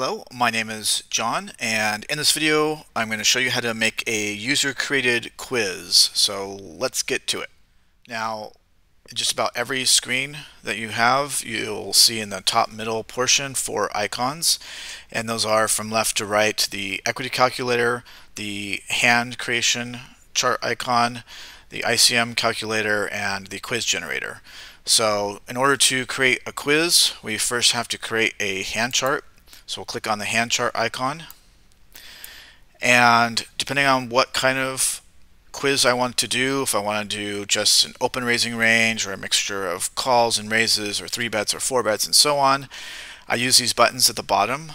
Hello, my name is John and in this video I'm going to show you how to make a user created quiz. So let's get to it. Now just about every screen that you have you'll see in the top middle portion four icons and those are from left to right the equity calculator, the hand creation chart icon, the ICM calculator and the quiz generator. So in order to create a quiz we first have to create a hand chart so we'll click on the hand chart icon. And depending on what kind of quiz I want to do, if I want to do just an open raising range or a mixture of calls and raises or three bets or four bets and so on, I use these buttons at the bottom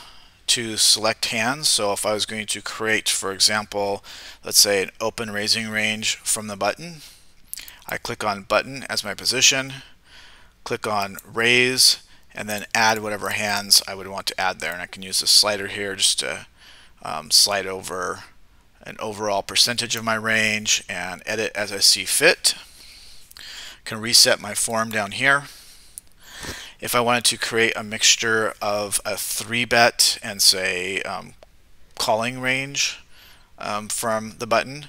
to select hands. So if I was going to create, for example, let's say an open raising range from the button, I click on button as my position, click on raise, and then add whatever hands I would want to add there. And I can use the slider here just to um, slide over an overall percentage of my range and edit as I see fit. Can reset my form down here. If I wanted to create a mixture of a three bet and say um, calling range um, from the button,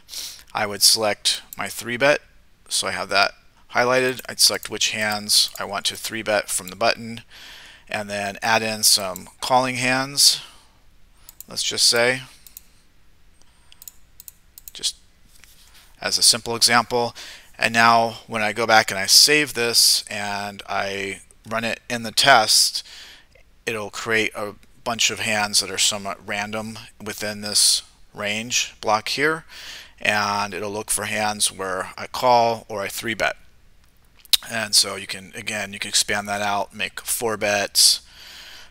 I would select my three bet. So I have that highlighted. I'd select which hands I want to 3-bet from the button and then add in some calling hands, let's just say, just as a simple example. And now when I go back and I save this and I run it in the test, it'll create a bunch of hands that are somewhat random within this range block here and it'll look for hands where I call or I 3-bet. And so you can, again, you can expand that out, make four bets,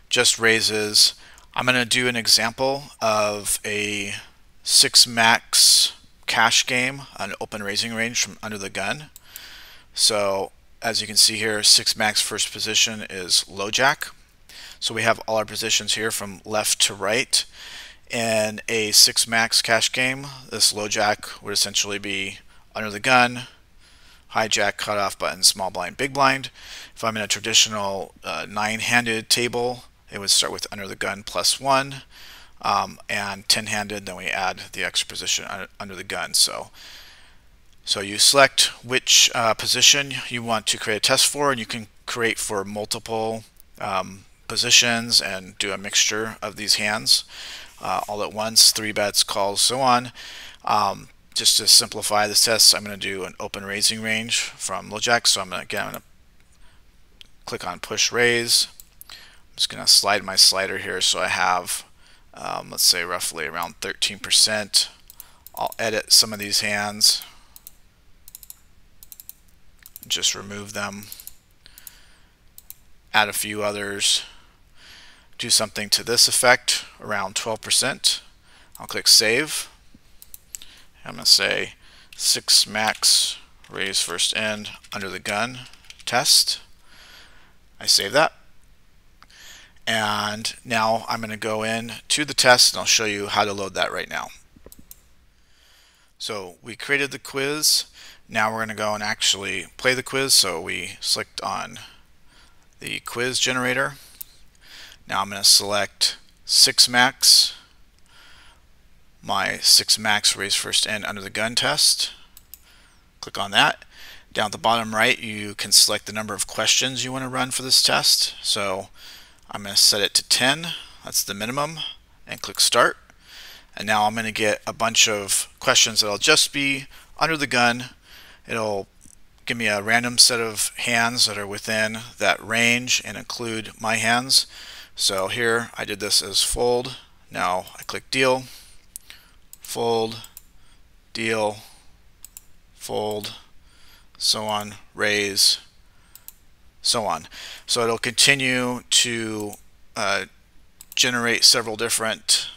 just raises. I'm going to do an example of a six max cash game, an open raising range from under the gun. So as you can see here, six max first position is low jack. So we have all our positions here from left to right. In a six max cash game, this low jack would essentially be under the gun, hijack, cutoff button, small blind, big blind. If I'm in a traditional uh, nine-handed table, it would start with under the gun plus one, um, and 10-handed, then we add the extra position under the gun. So, so you select which uh, position you want to create a test for, and you can create for multiple um, positions and do a mixture of these hands uh, all at once, three bets, calls, so on. Um, just to simplify this test, I'm going to do an open raising range from low jack. So I'm going to again I'm going to click on push raise. I'm just going to slide my slider here so I have um, let's say roughly around 13%. I'll edit some of these hands. Just remove them. Add a few others. Do something to this effect around 12%. I'll click save. I'm going to say 6 max raise first in under the gun test. I save that. And now I'm going to go in to the test and I'll show you how to load that right now. So we created the quiz. Now we're going to go and actually play the quiz. So we select on the quiz generator. Now I'm going to select 6 max my 6 max raise first in under the gun test. Click on that. Down at the bottom right you can select the number of questions you want to run for this test. So I'm going to set it to 10, that's the minimum, and click start. And now I'm going to get a bunch of questions that'll just be under the gun. It'll give me a random set of hands that are within that range and include my hands. So here I did this as fold. Now I click deal fold, deal, fold, so on, raise, so on. So it'll continue to uh, generate several different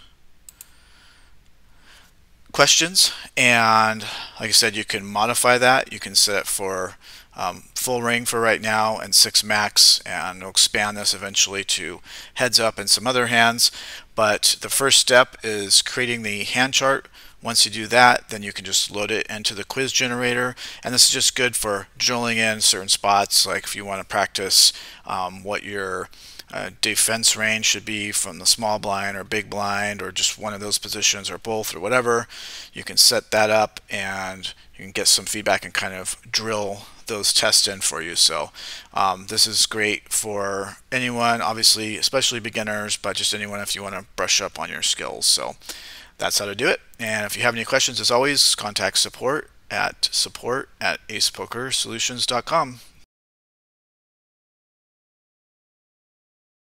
questions and like I said you can modify that you can set it for um, full ring for right now and 6 max and we'll expand this eventually to heads up and some other hands. But the first step is creating the hand chart Once you do that, then you can just load it into the quiz generator. And this is just good for drilling in certain spots, like if you want to practice um, what your uh, defense range should be from the small blind or big blind or just one of those positions or both or whatever. You can set that up and you can get some feedback and kind of drill those tests in for you. So um, this is great for anyone, obviously, especially beginners, but just anyone if you want to brush up on your skills. So that's how to do it. And if you have any questions, as always, contact support at support at acepokersolutions.com.